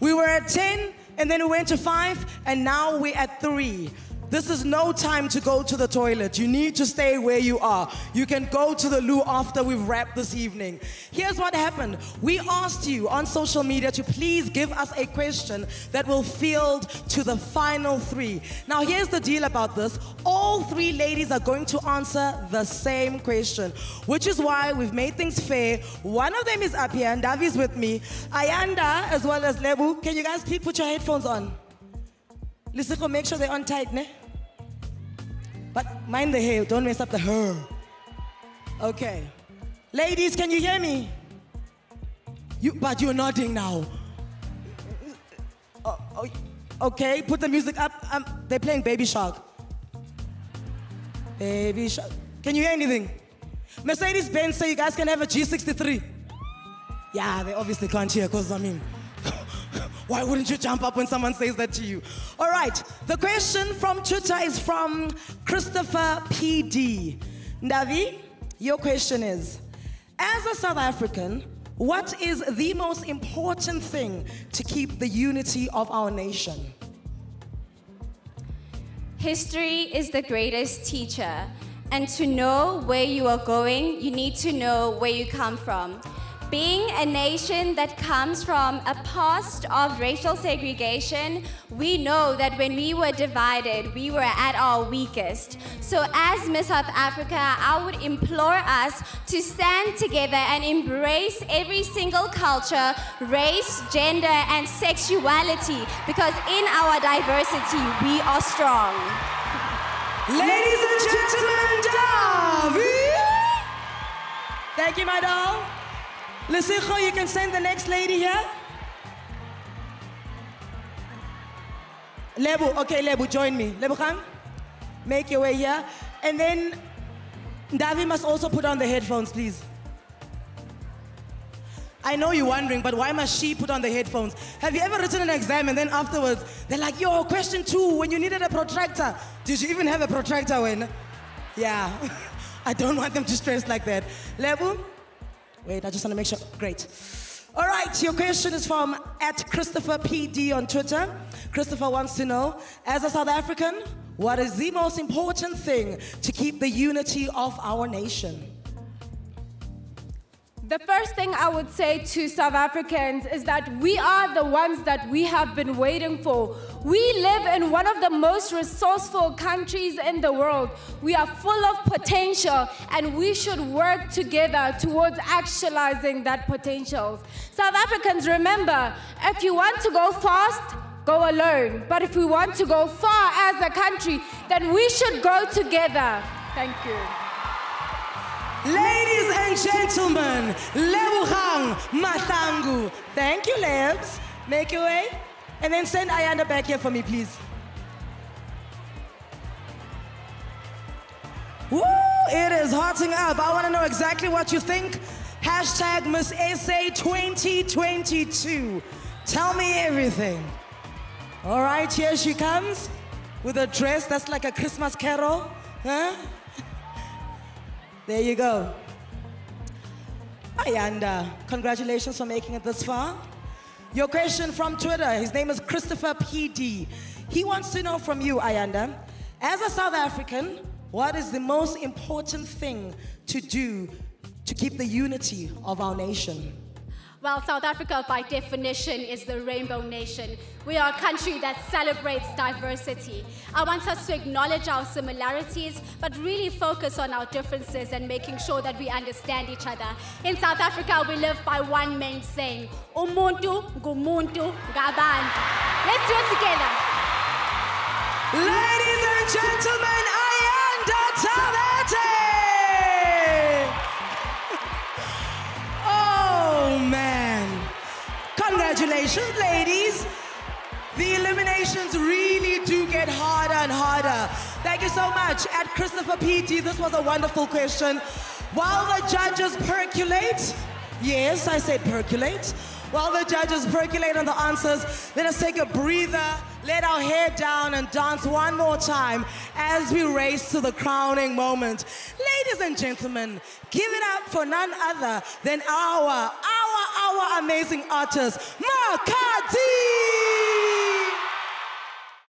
We were at 10, and then we went to 5, and now we're at 3. This is no time to go to the toilet. You need to stay where you are. You can go to the loo after we've wrapped this evening. Here's what happened. We asked you on social media to please give us a question that will field to the final three. Now, here's the deal about this. All three ladies are going to answer the same question, which is why we've made things fair. One of them is up here, and Davi's with me. Ayanda, as well as Lebu. Can you guys please put your headphones on? Listen, make sure they're on tight, ne? But mind the hair, don't mess up the hair. Okay. Ladies, can you hear me? You, but you're nodding now. Oh, oh, okay, put the music up. Um, they're playing Baby Shark. Baby Shark. Can you hear anything? Mercedes Benz say you guys can have a G63. Yeah, they obviously can't hear because, I mean, why wouldn't you jump up when someone says that to you? All right, the question from Twitter is from Christopher PD. Ndavi, your question is As a South African, what is the most important thing to keep the unity of our nation? History is the greatest teacher. And to know where you are going, you need to know where you come from. Being a nation that comes from a past of racial segregation, we know that when we were divided, we were at our weakest. So, as Miss South Africa, I would implore us to stand together and embrace every single culture, race, gender, and sexuality because in our diversity, we are strong. Ladies and gentlemen, Davi! Thank you, my doll. Lisicho, you can send the next lady here. Lebu, okay, Lebu, join me. Lebohang, make your way here. And then Davi must also put on the headphones, please. I know you're wondering, but why must she put on the headphones? Have you ever written an exam and then afterwards they're like, yo, question two, when you needed a protractor, did you even have a protractor when? Yeah, I don't want them to stress like that. Lebu, Wait, I just want to make sure. Great. All right, your question is from at Christopher PD on Twitter. Christopher wants to know, as a South African, what is the most important thing to keep the unity of our nation? The first thing I would say to South Africans is that we are the ones that we have been waiting for. We live in one of the most resourceful countries in the world. We are full of potential and we should work together towards actualizing that potential. South Africans, remember, if you want to go fast, go alone. But if we want to go far as a country, then we should go together. Thank you. Ladies and gentlemen, Lebohang Mahlangu. Thank you, Lebs. Make your way. And then send Ayanda back here for me, please. Woo! It is hotting up. I want to know exactly what you think. Hashtag Miss SA 2022. Tell me everything. All right, here she comes with a dress that's like a Christmas carol. Huh? There you go. Ayanda, uh, congratulations for making it this far. Your question from Twitter, his name is Christopher PD. He wants to know from you, Ayanda, as a South African, what is the most important thing to do to keep the unity of our nation? Well, South Africa, by definition, is the rainbow nation. We are a country that celebrates diversity. I want us to acknowledge our similarities, but really focus on our differences and making sure that we understand each other. In South Africa, we live by one main saying, Umuntu ngumuntu ngabantu. Let's do it together. Ladies and gentlemen, Congratulations, ladies. The eliminations really do get harder and harder. Thank you so much. At Christopher PT, this was a wonderful question. While the judges percolate, yes, I said percolate. While the judges percolate on the answers, let us take a breather, let our hair down, and dance one more time as we race to the crowning moment. Ladies and gentlemen, give it up for none other than our, our amazing artists, Makhadzi!